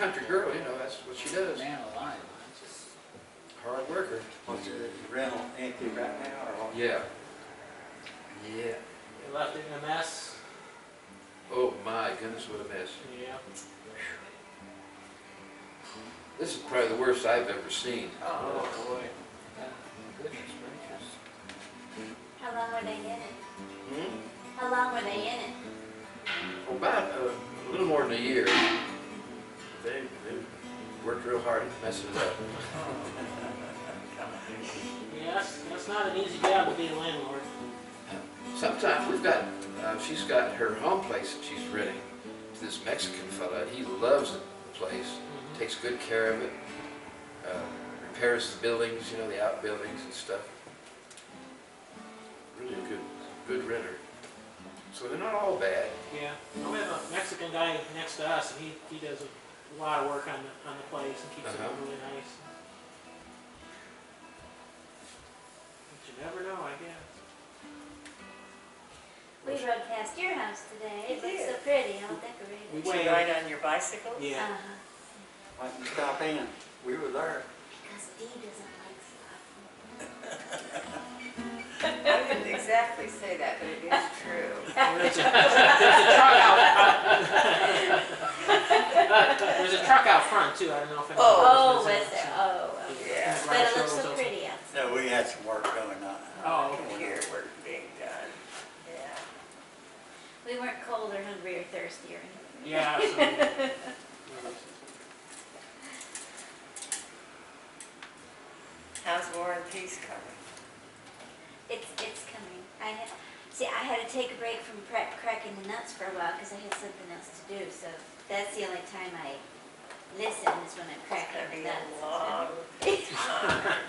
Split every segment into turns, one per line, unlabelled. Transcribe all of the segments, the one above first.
country girl, you know, that's what she does.
Man alive,
Hard worker.
What's it, rental empty right now or?
Yeah. Yeah.
They left it in a mess.
Oh my goodness, what a mess.
Yeah.
This is probably the worst I've ever seen.
Oh, boy.
Oh, goodness gracious.
How long were they in it?
Hmm?
How long were they in it?
About uh, a little more than a year. They, they worked real hard at messing it up.
Yeah, that's, that's not an easy job to be a landlord.
Sometimes we've got, uh, she's got her home place that she's renting to this Mexican fella. He loves the place,
mm-hmm.
takes good care of it, uh, repairs the buildings, you know, the outbuildings and stuff. Really a good, good renter. So they're not all bad.
Yeah, we have a Mexican guy next to us, and he, he does a lot of work on the, on the place and keeps
Uh-huh.
it really nice. But you never know, I guess.
We rode past your house today. It looks so pretty, all decorated.
We
Did you ride on your bicycle?
Yeah.
Uh-huh.
Why didn't you stop in? We were there.
Because Dee doesn't like stopping.
I didn't exactly say that, but it is true.
There's a, truck out. There's a truck out front too. I don't know if. anyone
Oh,
knows
was
that.
there? Oh, okay.
Yeah.
The
But it looks so pretty outside.
No, we had some work going on.
Oh, okay.
Computer work being done, yeah.
We weren't cold or hungry or thirsty or anything.
Yeah. so-
How's War and Peace coming?
It's, it's coming. I had, see, I had to take a break from crack, cracking the nuts for a while because I had something else to do. So that's the only time I listen is when I'm
It's
cracking
gonna
the
a
nuts.
long.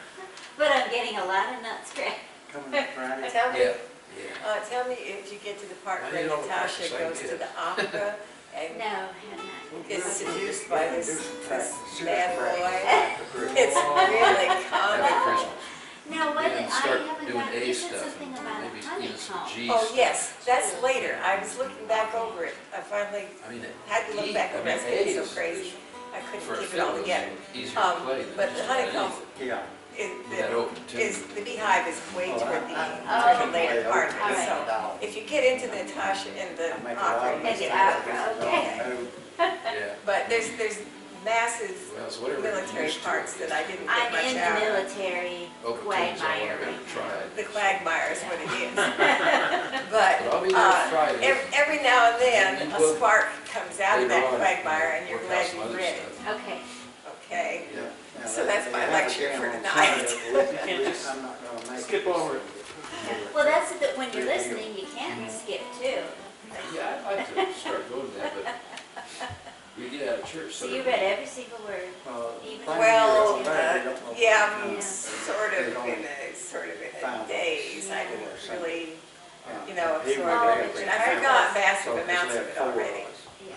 But I'm getting a lot of nuts cracked.
Coming Friday.
Tell me,
Yeah, yeah.
uh, tell me if you get to the part
I
where
need all
Natasha
practice I
goes to
get.
the opera and
No, I have not.
is seduced by this,
Do
this bad boy.
It's
It's really
Happy
comical.
Christmas.
Now, what,
Yeah,
I
and start
haven't
doing
got,
A
you said
stuff
something
and
a
maybe even some
honeycomb.
G
Oh,
stuff.
yes, that's later. I was looking back over it. I finally
I mean, it-
had to look
E-
back
I
over
mean,
it. It's getting so
is-
crazy. I
For
couldn't
a
keep it all
fiddle,
together.
it's easier to
Um,
play than
but
just
the
about
honeycomb
anything.
Yeah.
is,
With that
the,
open tune.
is, the beehive is way
Oh,
toward the,
I-
toward the later part of it.
Alright.
So if you get into Natasha and the
I make a lot
opera,
of
you
And the
get
mistakes.
opera,
it.
okay.
No,
Yeah,
But there's, there's massive
well, it's whatever. you're
military
used to,
parts
I
that I didn't get
I'm
much
in the
out of.
military
Open tunes, I
quagmire
wanna
right
try
now.
it.
The quagmire is what it is.
But
But,
I'll be there
uh,
Friday.
every, every now and then,
And
a
we'll-
spark comes out of that
on,
quagmire and you're
work
glad
some
you
other
read it,
stuff.
Okay.
okay?
Yeah.
Now,
So that's
they
my
have a
lecture
jam
for
on
tonight.
Sunday, but
You can't just
I'm not gonna make
skip
it.
over it.
Well, that's the, when you're listening, you can't skip too.
Yeah, I'd like to start going to that, but we get out of church, so.
So you read every single word.
Well,
Even
things
Well,
are
uh,
they
Yeah,
what to
I'm sort of in a, sort of in a
found
daze. I
Yeah.
didn't really, you know,
He
absorb
Oh,
it. And I
found
forgot massive
So, 'cause
amounts of it already.
Yeah.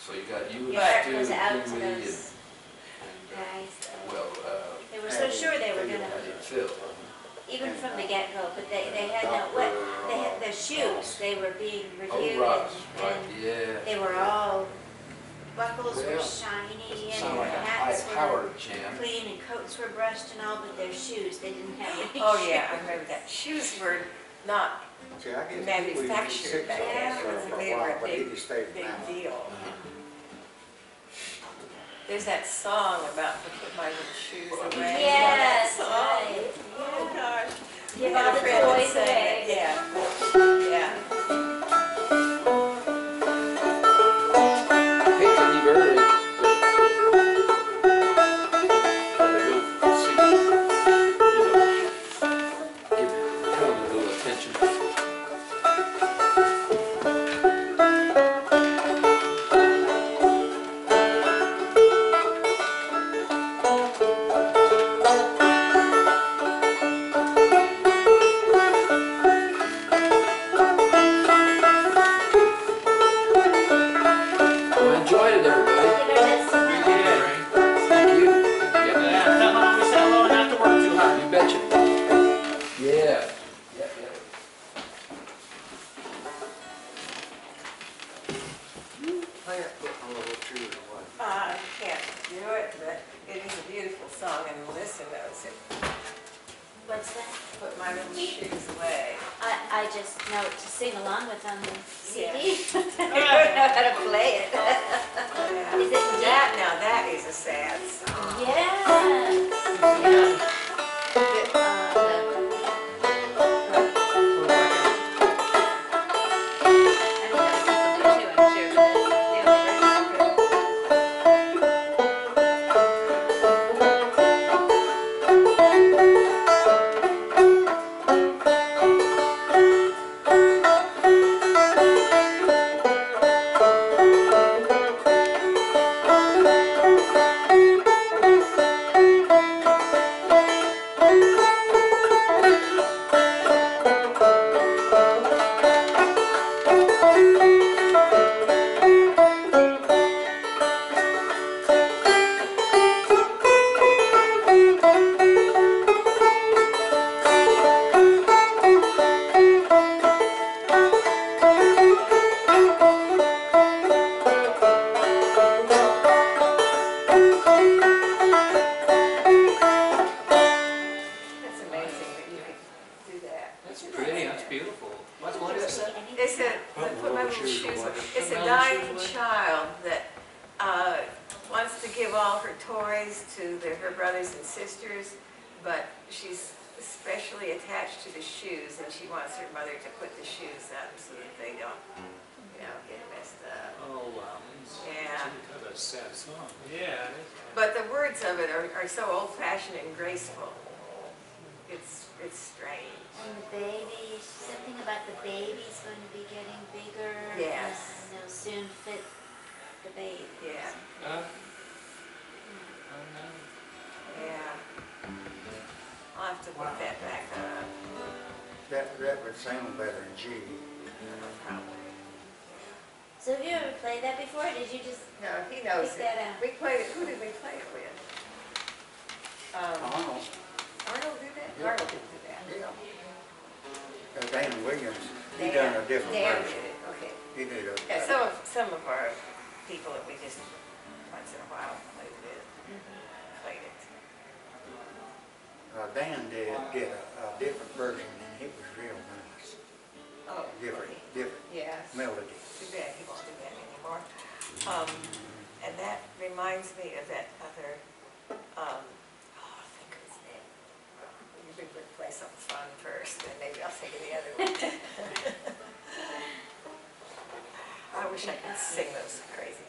So you got you and
Your heart
Stu
goes
and
out to
Kinley and,
those
and, uh,
guys. though.
well, uh,
They were so sure they were gonna,
did Phil.
even from the get-go, but they, they had no, what, they had, their shoes, they were being
Oh,
reviewed
Ross,
and,
right,
and
yeah.
they were all, buckles were
Well,
shiny and
Sound like a
hats
high
were
powered jam.
clean and coats were brushed and all, but their shoes, they didn't have any
Oh, yeah, I
shoes.
remember that. Shoes were not
See, I guess we was
manufactured
six
back
of
then.
us
It was,
for a
they
while,
were a
but he
big,
just stayed
big
around.
deal.
Uh-huh.
There's that song about to put my little shoes away.
Yes,
You know
right,
song? Oh, gosh.
Give all the
friend
toys
sang
away.
it, Yeah, yeah. Sisters, but she's especially attached to the shoes, and she wants her mother to put the shoes up so that they don't, you know, get messed up.
Oh, wow.
Yeah.
Gee, That's a sad song.
Yeah.
But the words of it are, are so old-fashioned and graceful. It's, it's strange.
And the baby, something about the baby's going to be getting bigger.
Yes.
And they'll soon fit the baby.
Yeah.
Uh, oh, no.
Yeah. I'll have to put that back up,
That, that would sound better in G.
probably.
So have you ever played that before, or did you just
No, he knows
pick
it.
that out?
We played it, who did we play it with? Um,
Arnold,
Arnold did that?
Yeah.
Arnold did do that.
yeah. Uh, Dan Williams, he
Dan-
done a different
Dan
version.
did it, okay.
He did a.
Yeah, some of, some of our people that we just, once in a while, played with, played it.
Dan did, did a, a different version and it was real nice.
Oh,
Different,
okay.
different
Yes.
melody.
Too bad he won't do that anymore. Um, and that reminds me of that other, um, oh, I think his name. You could play something fun first, and maybe I'll think of the other one. I wish I could sing those crazy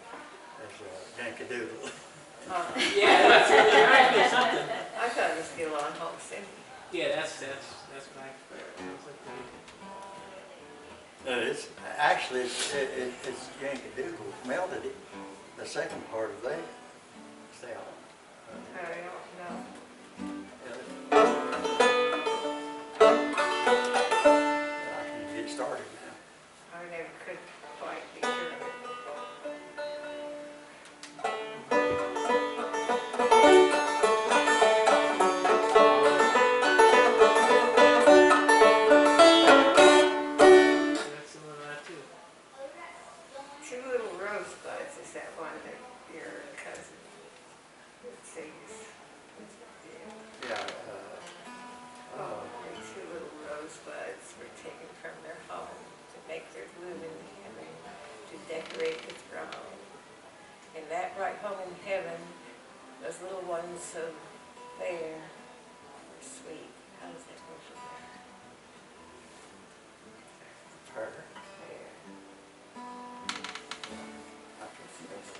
is,
uh,
is uh, Yankee Doodle.
Uh,
Yeah, that's, there might something.
I thought it was still on Home City.
Yeah, that's, that's, that's what I, that's what
Uh, it's, actually, it's, it, it- it's Yankee Doodle melted it, the second part of that. It's that one.
Ones so fair, or sweet, how does that go from there?
her.
Fair.
I can see that's.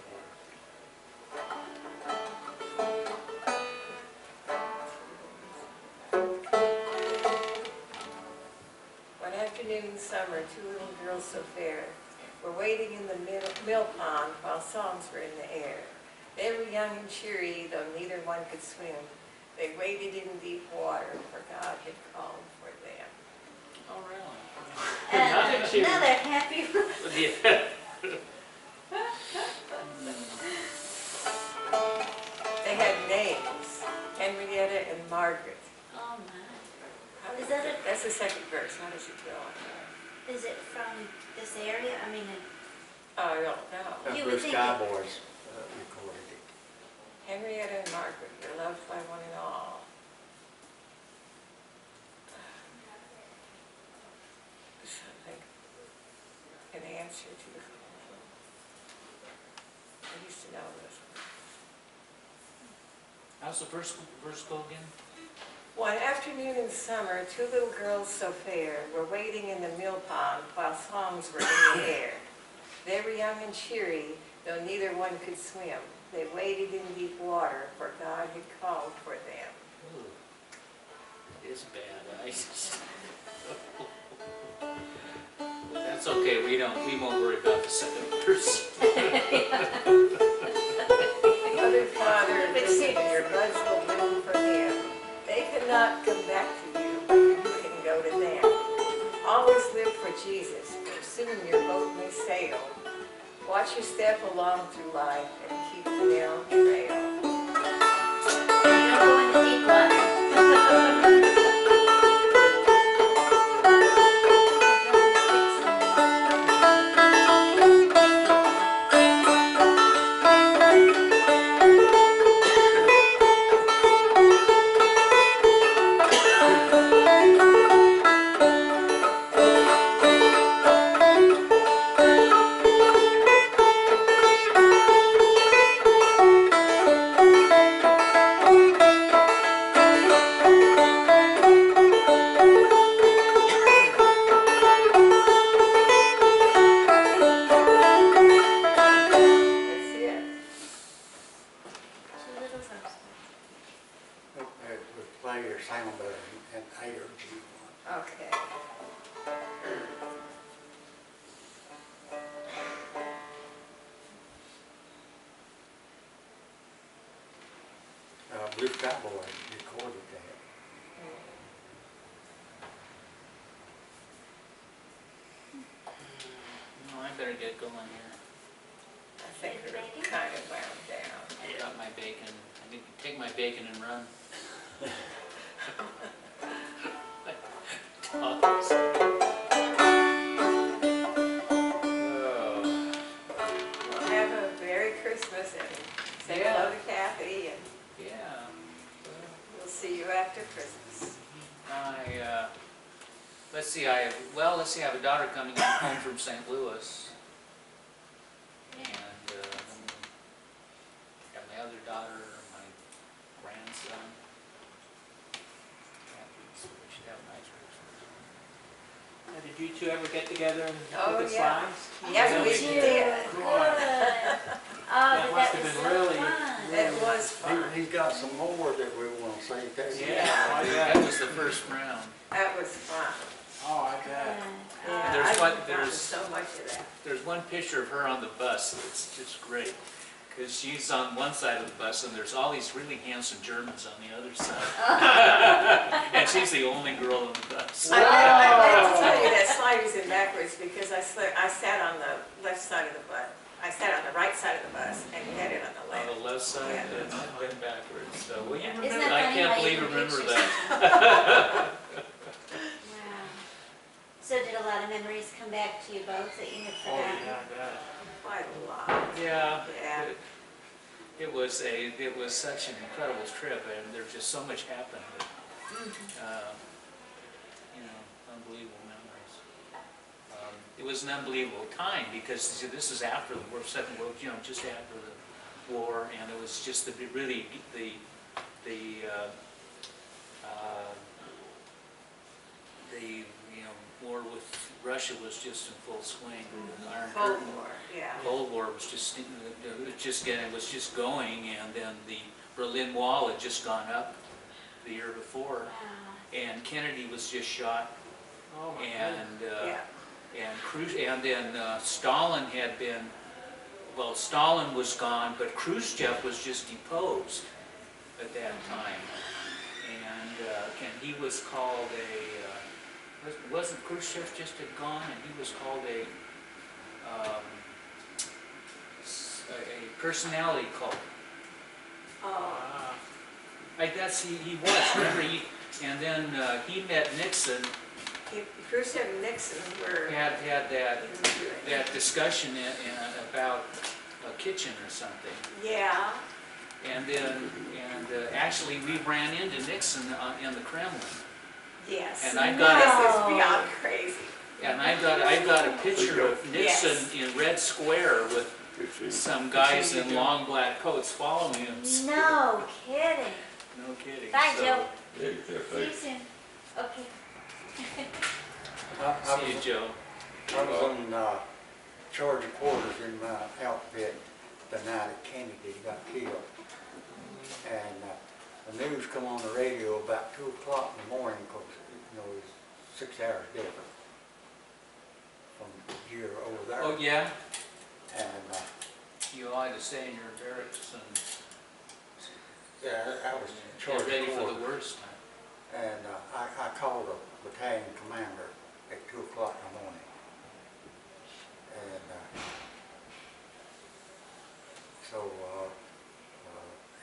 One afternoon in summer, two little girls so fair were waiting in the mill, mill pond while songs were in the air. They were young and cheery, though neither one could swim. They waded in deep water, for God had called for them.
Oh, really?
Nothing cheery.
Another happy,
Yeah.
They had names, Henrietta and Margaret.
oh my.
How
Is
does
that a-
That's the second verse, how does it go?
Is it from this area? I mean,
Oh, I don't know.
You would
Bruce
think
Skyboys uh, recorded it.
Henrietta and Margaret you're loved by one and all. Something, an answer to the, question. I used to know this.
How's the first verse go again?
One afternoon in summer, two little girls so fair were wading in the mill pond while songs were in the air. They were young and cheery, though neither one could swim. They waded in deep water, for God had called for them. Hmm.
Ooh. It is bad ice. That's okay, we don't, we won't worry about the second verse.
Mother, father, listen, your buds will bloom for him. They cannot come back to you, but you can go to them. Always live for Jesus, for soon your boat may sail. Watch your step along through life and keep the narrow trail.
Would play your sound better in A or G one.
Okay.
Uh, Blue Skyboys recorded that.
No, I better get going here.
I think we're kind of wound down.
I got my bacon, I need to take my bacon and run. coming home from St. Louis. And, uh, then got my other daughter, my grandson. Yeah, we should have a nice Christmas.
Now, Did you two ever get together and
Oh,
look at
yeah.
slides?
Yes,
Yeah,
we
did.
did.
Good. Oh,
That must
that
have
was
been
so
really-
fun.
It was fun.
He, he's got some more that we wanna say, too.
Yeah, oh, yeah.
That was the first round.
That was fun.
Oh, I
Good.
bet.
Yeah, oh,
there's
I've
one- there's-
so much of that.
There's one picture of her on the bus that's just great. Because she's on one side of the bus and there's all these really handsome Germans on the other side. And she's the only girl on the bus.
I I meant to tell you that slide was in backwards because I sli I sat on the left side of the bus. I sat on the right side of the bus and you had it on the left.
On the left side,
Yeah.
it's been backwards. So, well, you
Isn't
remember,
that
I
funny
can't
you
believe you remember
picture
that.
something? Wow. So did a lot of memories come back to you both that you had
Oh,
forgotten?
yeah, I bet.
Quite a lot.
Yeah.
Yeah.
it- It was a, it was such an incredible trip and there's just so much happened. that, uh, You know, unbelievable memories. Um, It was an unbelievable time because see, this is after the war, Second World, you know, just after the war and it was just the, really, the, the, uh, uh, the, you know, war with Russia was just in full swing. The Iron
Cold
Curtain
War, yeah.
Cold War was just, it just getting, was just going, and then the Berlin Wall had just gone up the year before,
Wow.
and Kennedy was just shot,
Oh, my goodness.
and, uh,
Yeah.
and Khrush, and then uh, Stalin had been, well, Stalin was gone, but Khrushchev was just deposed at that time. And, uh, and he was called a, uh, was- wasn't Khrushchev just had gone, and he was called a, um, a personality cult.
Oh,
Ah,
I guess he, he was, remember, he, and then uh, he met Nixon,
he- Khrushchev and Nixon were
had, had that that discussion in, in, about a kitchen or something.
Yeah,
And then, and uh, actually, we ran into Nixon uh, in the Kremlin.
Yes.
And I got
This is beyond crazy.
And I've got, I've got a picture of
Yes.
Nixon in Red Square with some guys in long black coats following him.
No kidding.
No kidding.
Bye,
So,
Joe. See you soon. Okay.
I, I
See you,
was,
Joe.
I was in, uh, charge of quarters in my outfit the night that Kennedy got killed. And, uh, the news come on the radio about two o'clock in the morning, cause, you know, it's six hours different from here over there.
Oh, yeah?
And, uh,
You had to stay in your barracks and
yeah, I was in
get
charge
ready for the worst.
And, uh, I, I called the battalion commander at two o'clock in the morning. And, uh, so, uh,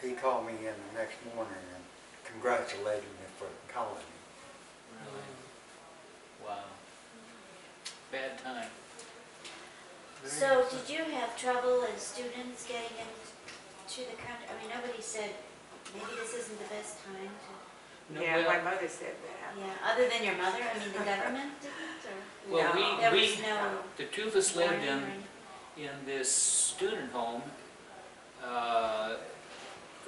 he called me in the next morning and congratulated me for calling me.
Really? Wow. Bad time.
So did you have trouble as students getting into the country? I mean, nobody said, maybe this isn't the best time to,
No,
Yeah,
well-
my mother said that.
yeah, other than your mother, I mean, the government didn't, or?
Well,
No.
we,
There
we,
was no
the two of us lived in, in this student home, uh,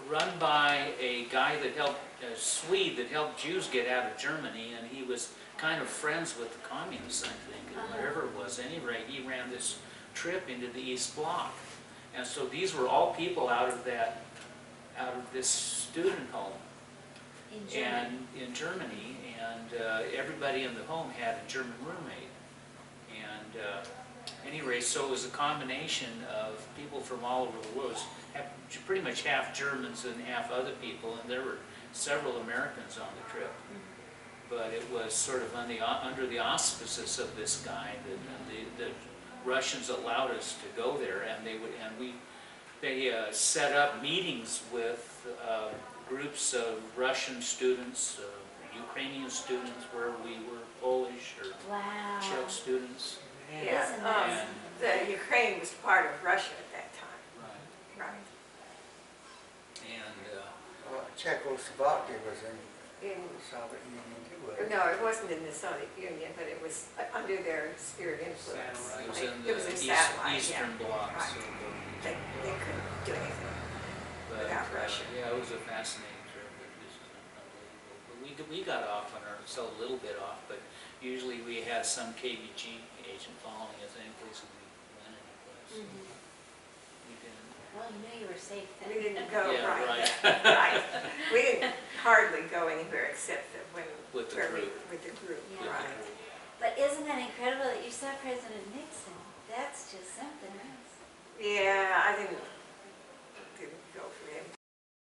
run by a guy that helped, a Swede that helped Jews get out of Germany, and he was kind of friends with the communists, I think, or
Uh-huh.
whatever it was. At any rate, he ran this trip into the East Bloc. And so these were all people out of that, out of this student home.
In Germany?
and in Germany, and uh, everybody in the home had a German roommate. And uh, anyway, so it was a combination of people from all over the world. It was pretty much half Germans and half other people, and there were several Americans on the trip. But it was sort of on the, under the auspices of this guy that the, the Russians allowed us to go there, and they would, and we, they uh, set up meetings with uh, groups of Russian students, uh, Ukrainian students, where we were Polish or
Wow.
Czech students.
Man.
Yeah,
Isn't
um,
that-
the Ukraine was part of Russia at that time.
Right.
Right.
And, uh,
Uh, Czechoslovakia was in,
in,
Soviet Union too, wasn't it?
no, it wasn't in the Soviet Union, but it was uh, under their sphere of influence.
Satellite.
It was
Like,
in
It was
the
a
east-
satellite, yeah.
eastern bloc,
Right.
so.
They, they couldn't do anything.
But,
Without
uh,
Russia.
Yeah, it was a fascinating trip, it was unbelievable. But we, we got off on our, so a little bit off, but usually we had some KGB agent following us any place we went anyplace.
Mhm.
We didn't.
Well, you knew you were safe then.
We didn't go
Yeah,
right,
right.
right. We didn't hardly go anywhere except that when.
With the
where we-
group.
With the group,
Yeah.
right.
But isn't that incredible that you saw President Nixon? That's just something else.
Yeah, I didn't